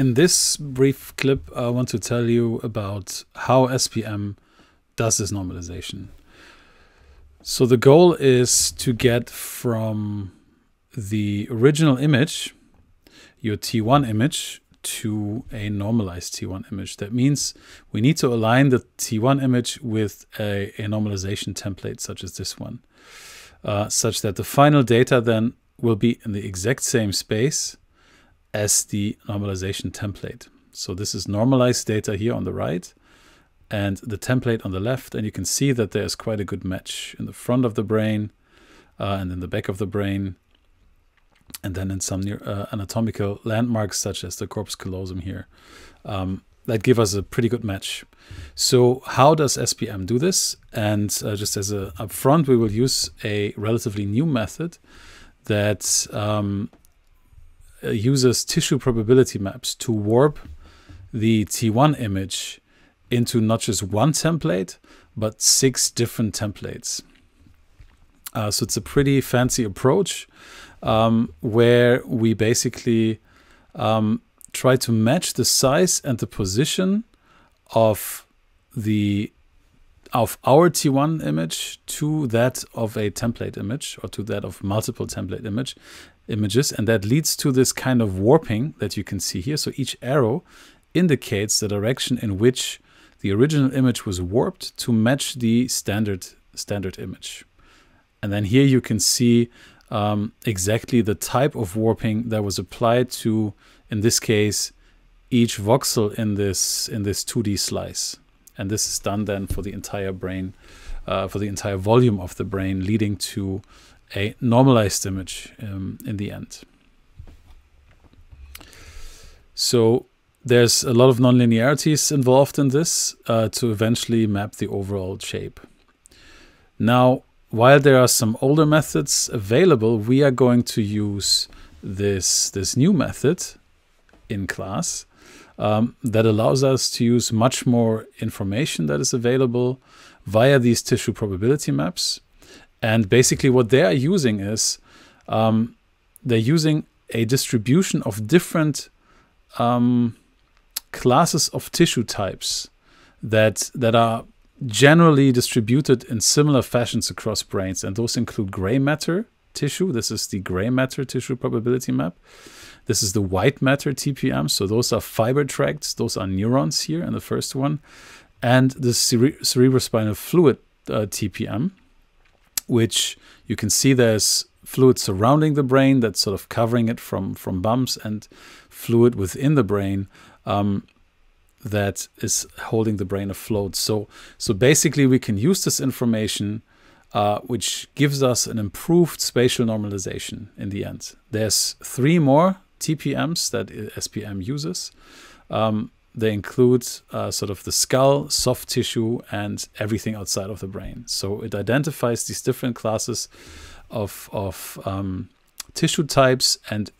In this brief clip, I want to tell you about how SPM does this normalization. So the goal is to get from the original image, your T1 image, to a normalized T1 image. That means we need to align the T1 image with a, a normalization template such as this one, uh, such that the final data then will be in the exact same space as the normalization template. So this is normalized data here on the right and the template on the left. And you can see that there's quite a good match in the front of the brain uh, and in the back of the brain. And then in some near, uh, anatomical landmarks, such as the corpus callosum here, um, that give us a pretty good match. So how does SPM do this? And uh, just as a upfront, we will use a relatively new method that um, uses tissue probability maps to warp the T1 image into not just one template, but six different templates. Uh, so it's a pretty fancy approach um, where we basically um, try to match the size and the position of the of our T1 image to that of a template image or to that of multiple template image images. And that leads to this kind of warping that you can see here. So each arrow indicates the direction in which the original image was warped to match the standard standard image. And then here you can see um, exactly the type of warping that was applied to, in this case, each voxel in this in this 2D slice. And this is done then for the entire brain, uh, for the entire volume of the brain, leading to a normalized image um, in the end. So there's a lot of nonlinearities involved in this uh, to eventually map the overall shape. Now, while there are some older methods available, we are going to use this, this new method in class um, that allows us to use much more information that is available via these tissue probability maps and basically, what they are using is um, they're using a distribution of different um, classes of tissue types that that are generally distributed in similar fashions across brains, and those include gray matter tissue. This is the gray matter tissue probability map. This is the white matter TPM. So those are fiber tracts. Those are neurons here in the first one, and the cere cerebrospinal fluid uh, TPM which you can see there's fluid surrounding the brain that's sort of covering it from, from bumps and fluid within the brain um, that is holding the brain afloat. So, so basically we can use this information uh, which gives us an improved spatial normalization in the end. There's three more TPMs that SPM uses. Um, they include uh, sort of the skull, soft tissue, and everything outside of the brain. So it identifies these different classes of, of um, tissue types and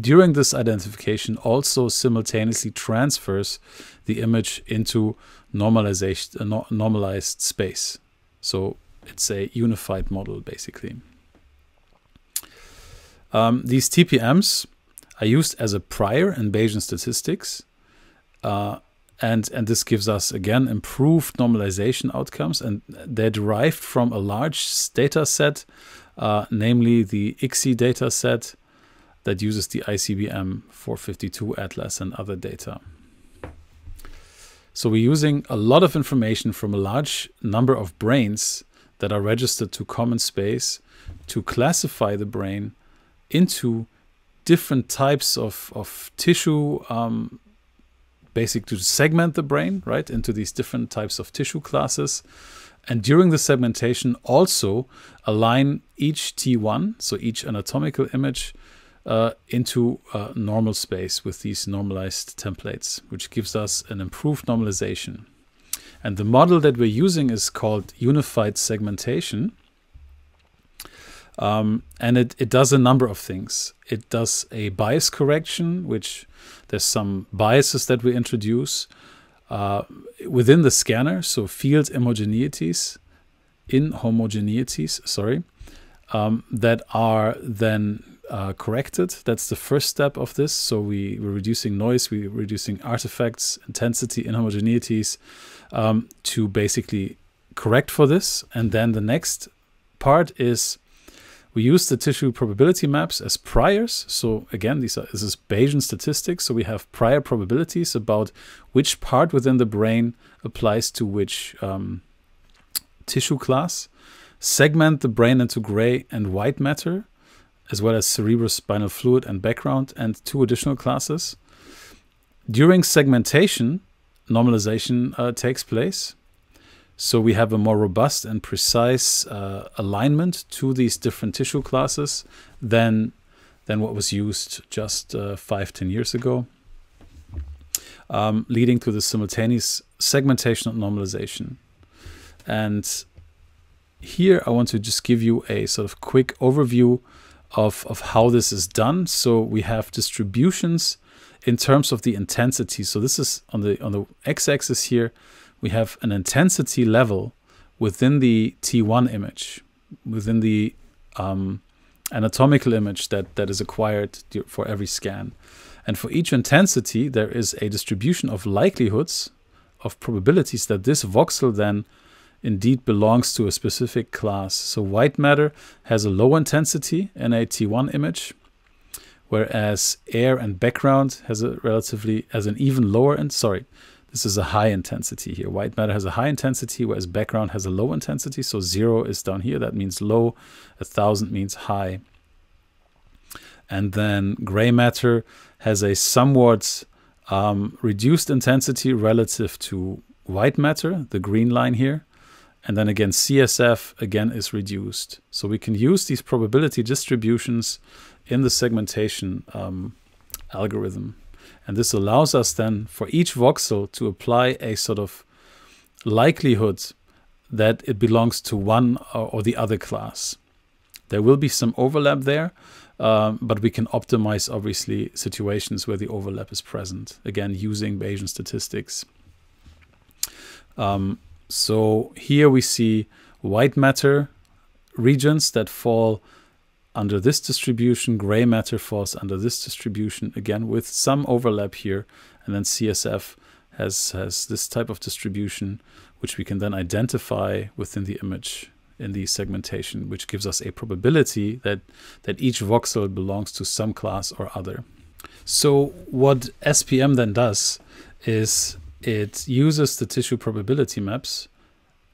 during this identification also simultaneously transfers the image into normalization, uh, no, normalized space. So it's a unified model basically. Um, these TPMs are used as a prior in Bayesian statistics uh, and, and this gives us, again, improved normalization outcomes. And they're derived from a large data set, uh, namely the IXI data set that uses the ICBM 452 atlas and other data. So we're using a lot of information from a large number of brains that are registered to common space to classify the brain into different types of, of tissue um, basically to segment the brain, right, into these different types of tissue classes. And during the segmentation, also align each T1, so each anatomical image, uh, into normal space with these normalized templates, which gives us an improved normalization. And the model that we're using is called unified segmentation. Um, and it, it does a number of things. It does a bias correction, which there's some biases that we introduce uh, within the scanner, so field homogeneities, inhomogeneities, sorry, um, that are then uh, corrected. That's the first step of this. So we, we're reducing noise, we're reducing artifacts, intensity, inhomogeneities um, to basically correct for this. And then the next part is we use the tissue probability maps as priors. So again, these are, this is Bayesian statistics. So we have prior probabilities about which part within the brain applies to which um, tissue class. Segment the brain into gray and white matter, as well as cerebrospinal fluid and background, and two additional classes. During segmentation, normalization uh, takes place. So we have a more robust and precise uh, alignment to these different tissue classes than than what was used just uh, five, ten years ago, um, leading to the simultaneous segmentation and normalization. And here I want to just give you a sort of quick overview of, of how this is done. So we have distributions in terms of the intensity. So this is on the on the x-axis here, we have an intensity level within the T1 image, within the um, anatomical image that, that is acquired for every scan. And for each intensity, there is a distribution of likelihoods, of probabilities that this voxel then indeed belongs to a specific class. So white matter has a low intensity in a T1 image, whereas air and background has a relatively has an even lower and sorry, this is a high intensity here. White matter has a high intensity, whereas background has a low intensity. So zero is down here. That means low. A thousand means high. And then gray matter has a somewhat um, reduced intensity relative to white matter, the green line here. And then again, CSF again is reduced. So we can use these probability distributions in the segmentation um, algorithm. And this allows us then for each voxel to apply a sort of likelihood that it belongs to one or the other class. There will be some overlap there, um, but we can optimize obviously situations where the overlap is present. Again, using Bayesian statistics. Um, so here we see white matter regions that fall under this distribution, gray matter falls under this distribution, again with some overlap here, and then CSF has, has this type of distribution, which we can then identify within the image in the segmentation, which gives us a probability that, that each voxel belongs to some class or other. So what SPM then does is it uses the tissue probability maps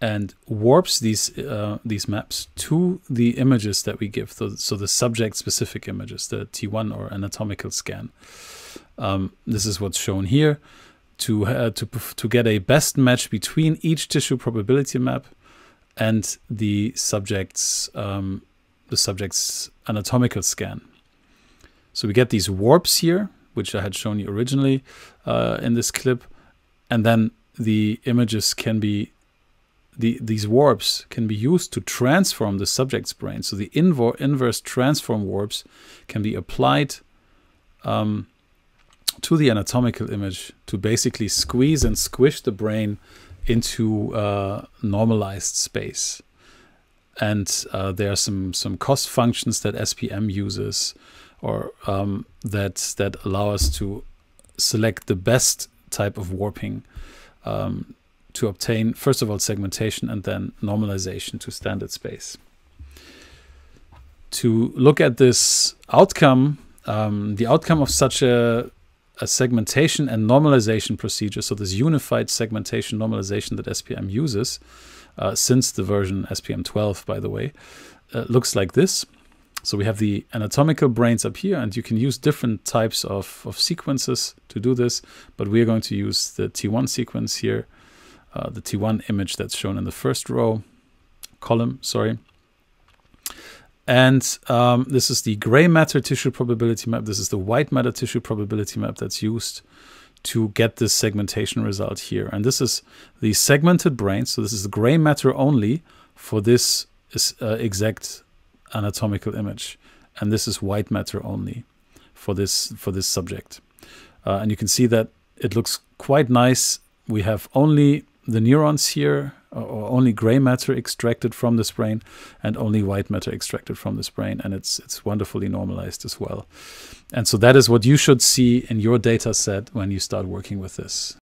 and warps these uh, these maps to the images that we give. So, so the subject specific images, the T1 or anatomical scan. Um, this is what's shown here. To uh, to to get a best match between each tissue probability map and the subject's um, the subject's anatomical scan. So we get these warps here, which I had shown you originally uh, in this clip, and then the images can be the, these warps can be used to transform the subject's brain. So the invo- inverse transform warps can be applied um, to the anatomical image to basically squeeze and squish the brain into uh, normalized space. And uh, there are some some cost functions that SPM uses, or um, that that allow us to select the best type of warping um, to obtain, first of all, segmentation and then normalization to standard space. To look at this outcome, um, the outcome of such a, a, segmentation and normalization procedure, so this unified segmentation normalization that SPM uses, uh, since the version SPM 12, by the way, uh, looks like this. So we have the anatomical brains up here, and you can use different types of, of sequences to do this, but we are going to use the T1 sequence here uh, the T1 image that's shown in the first row column, sorry. And um, this is the gray matter tissue probability map. This is the white matter tissue probability map that's used to get this segmentation result here. And this is the segmented brain. So this is the gray matter only for this uh, exact anatomical image. And this is white matter only for this for this subject. Uh, and you can see that it looks quite nice. We have only the neurons here uh, or only gray matter extracted from this brain and only white matter extracted from this brain and it's it's wonderfully normalized as well. And so that is what you should see in your data set when you start working with this